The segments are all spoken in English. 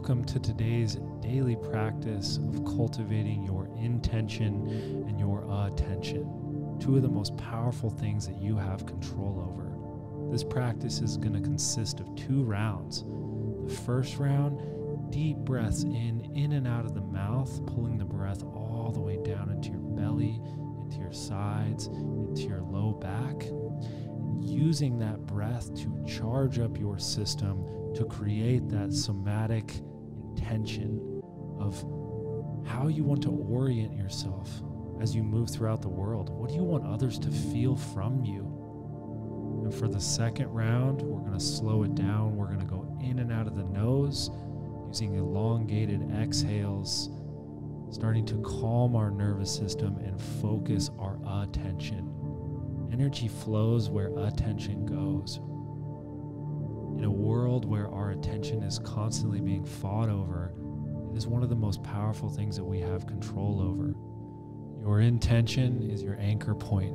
Welcome to today's daily practice of cultivating your intention and your attention, two of the most powerful things that you have control over. This practice is going to consist of two rounds. The first round, deep breaths in, in and out of the mouth, pulling the breath all the way down into your belly, into your sides, into your low back. Using that breath to charge up your system to create that somatic intention of how you want to orient yourself as you move throughout the world. What do you want others to feel from you? And for the second round, we're going to slow it down. We're going to go in and out of the nose using elongated exhales, starting to calm our nervous system and focus our attention. Energy flows where attention goes world where our attention is constantly being fought over, it is one of the most powerful things that we have control over. Your intention is your anchor point.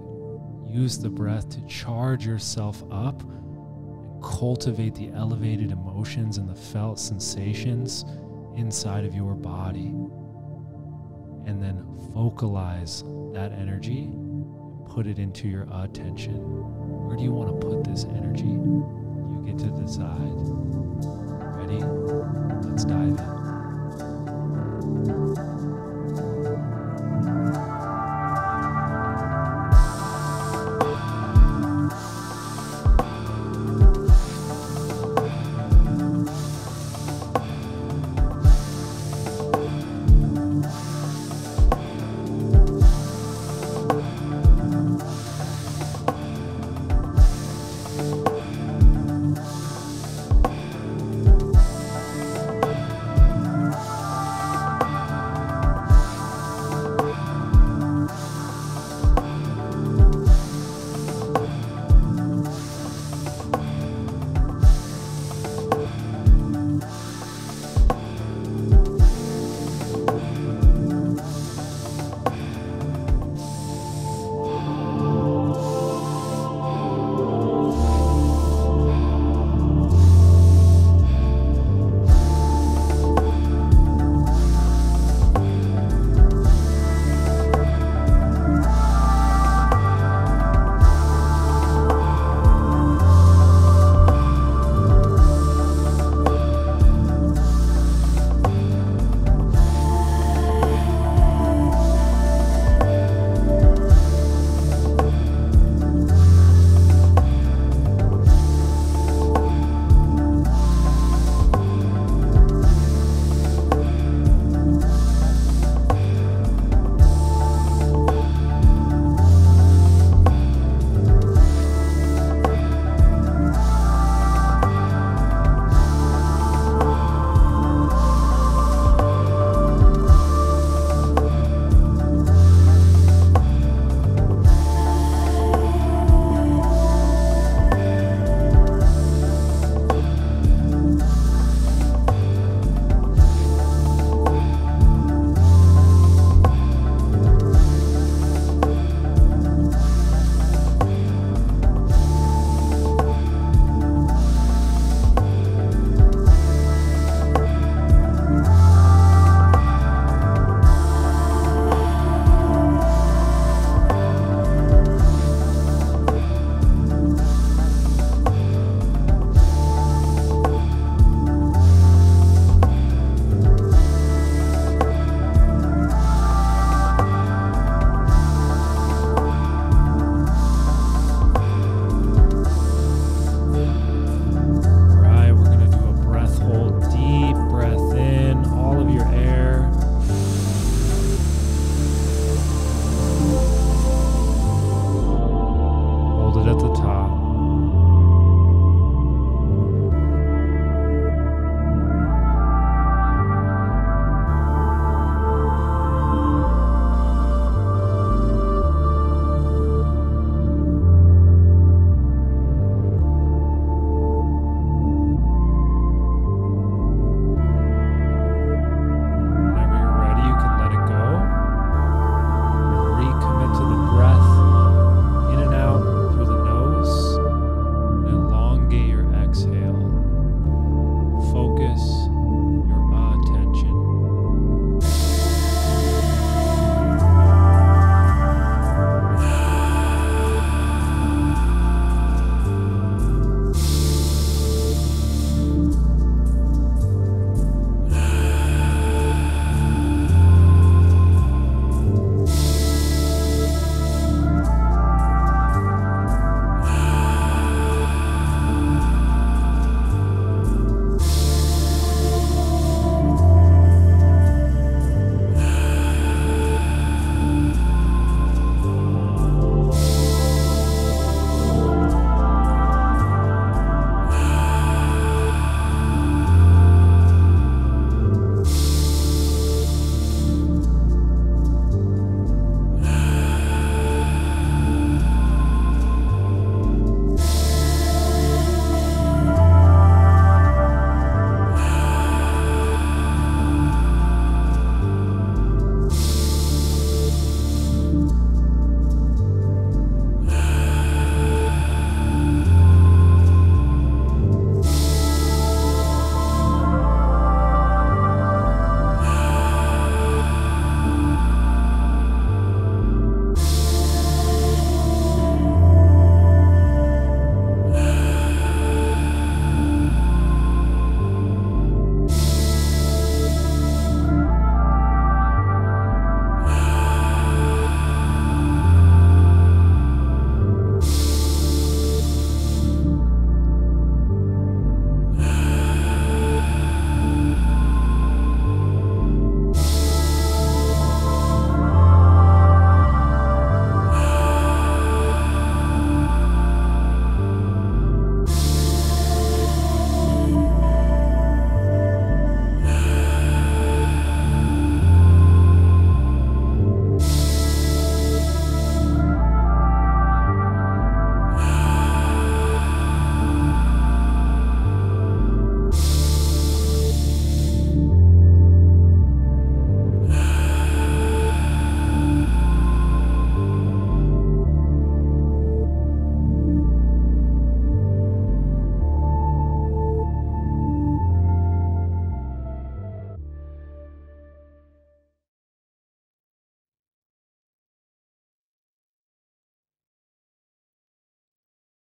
Use the breath to charge yourself up and cultivate the elevated emotions and the felt sensations inside of your body. And then vocalize that energy and put it into your attention. Where do you want to put this energy? You get to decide.